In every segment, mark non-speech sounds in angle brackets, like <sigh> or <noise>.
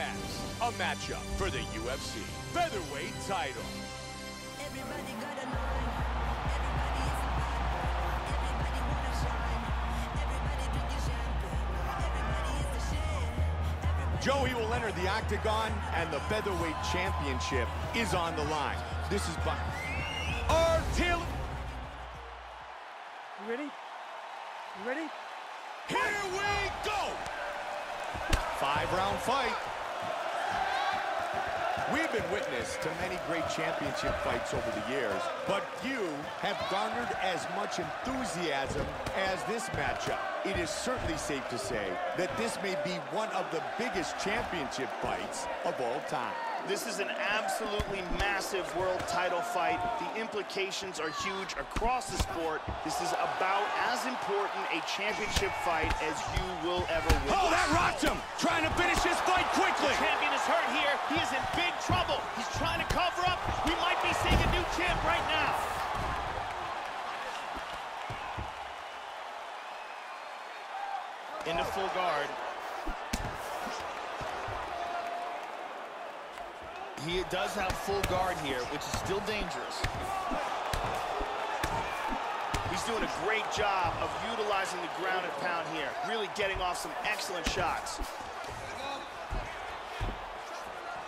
five-round matchup for the UFC featherweight title. Everybody got a line. Everybody is a bad boy. Everybody wanna shine. Everybody drinking champagne. Everybody is the shit. Joey will enter the octagon, and the featherweight championship is on the line. This is by Artil. You ready? You ready? Here we go! Five-round fight. We've been witness to many great championship fights over the years, but few have garnered as much enthusiasm as this matchup. It is certainly safe to say that this may be one of the biggest championship fights of all time. This is an absolutely massive world title fight. The implications are huge across the sport. This is about as important a championship fight as you will ever win. Oh, that rocked him! Trying to finish his fight quickly! The champion is hurt here. He is in big trouble. He's trying to cover up. We might be seeing a new champ right now. Into full guard. He does have full guard here, which is still dangerous. He's doing a great job of utilizing the ground and pound here, really getting off some excellent shots.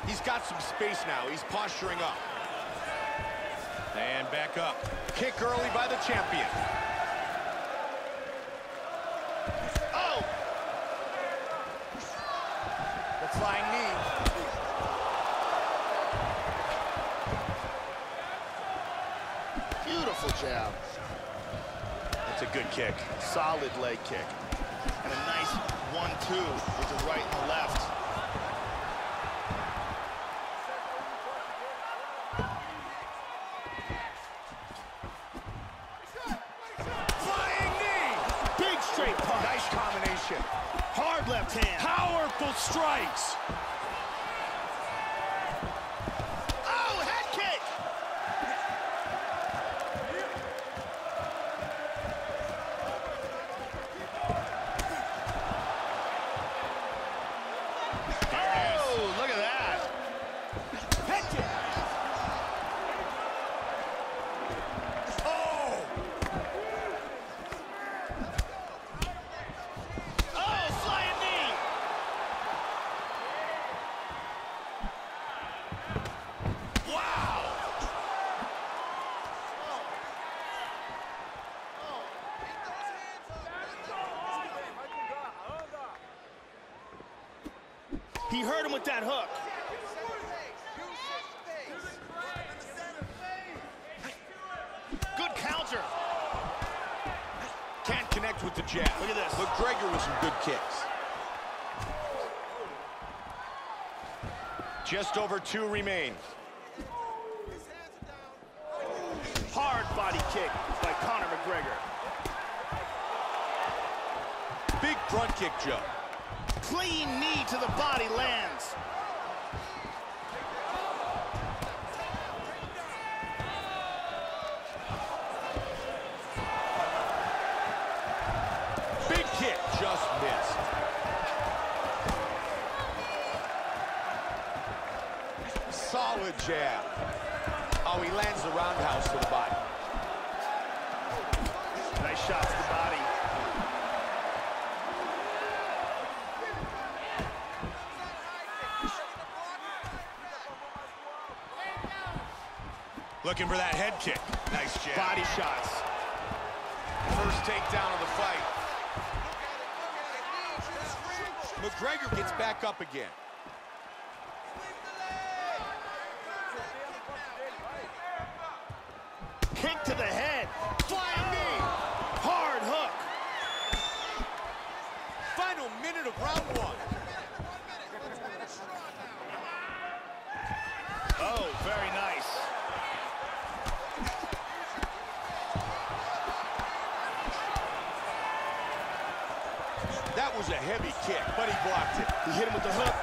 He's got some space now. He's posturing up. And back up. Kick early by the champion. Oh! The flying knee. Beautiful jab. That's a good kick. Solid leg kick. And a nice one-two with the right and the left. Flying knee. Big straight punch. Nice combination. Hard left hand. Powerful strikes. Oh, head kick! Oh, look at that. Head kick. Oh! Oh, flying knee. Wow! He hurt him with that hook. Good counter. Can't connect with the jab. Look at this. McGregor with some good kicks. Just over two remain. Hard body kick by Conor McGregor. Big front kick, Joe. Clean knee to the body lands. Big kick, just missed. Solid jab. Oh, he lands the roundhouse to the body. Nice shot Looking for that head kick. Nice jab. Body shots. First takedown of the fight. McGregor gets back up again. Kick to the head. Flying knee. Hard hook. Final minute of round one. Oh, very nice. That was a heavy kick, but he blocked it. He hit him with the hook.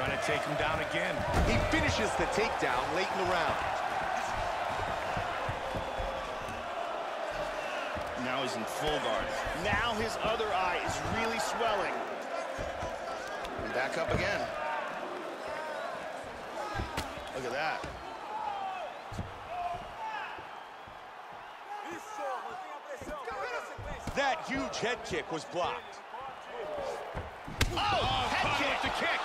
Trying to take him down again. He finishes the takedown late in the round. Now he's in full guard. Now his other eye is really swelling. And back up again. Look at that. That huge head kick was blocked. Oh, head kick. the kick.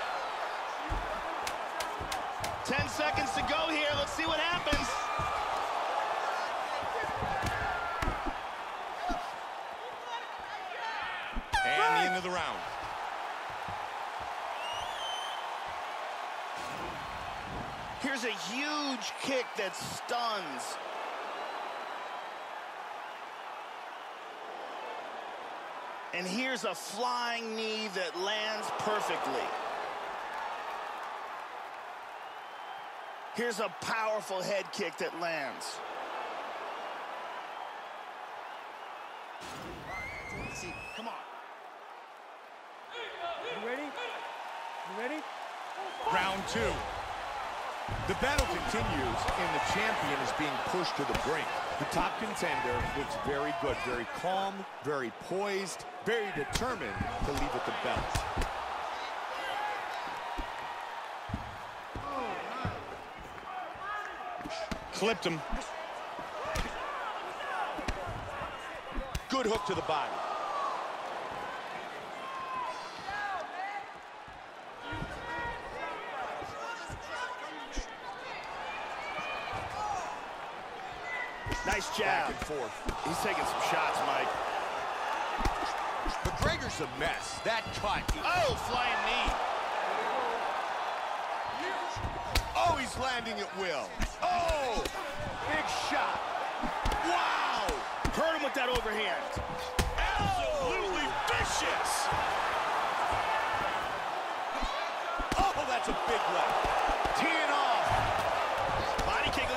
10 seconds to go here. Let's see what happens. And the end of the round. Here's a huge kick that stuns. And here's a flying knee that lands perfectly. Here's a powerful head kick that lands. See, come on. You ready? You ready? Round two. The battle continues, and the champion is being pushed to the brink. The top contender looks very good, very calm, very poised, very determined to leave with the belt. Clipped him. Good hook to the body. Nice Back jab. and forth. He's taking some shots, Mike. McGregor's a mess. That cut. Oh, flying knee. Oh, he's landing at will. Oh, big shot. Wow. Hurt him with that overhand. Absolutely vicious. Oh, that's a big left. Teeing off. Body kick,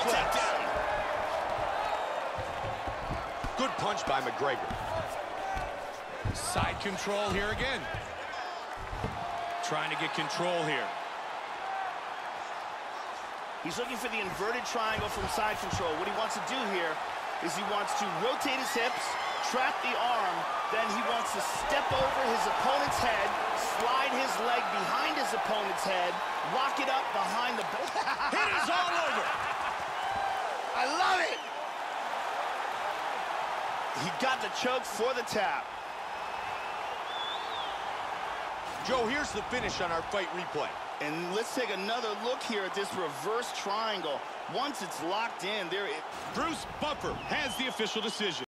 suplex. Good punch by McGregor. Side control here again. Trying to get control here. He's looking for the inverted triangle from side control. What he wants to do here is he wants to rotate his hips, trap the arm, then he wants to step over his opponent's head, slide his leg behind his opponent's head, lock it up behind the... It is all over. <laughs> I love it! He got the choke for the tap. Joe, here's the finish on our fight replay. And let's take another look here at this reverse triangle. Once it's locked in, there it... Bruce Buffer has the official decision.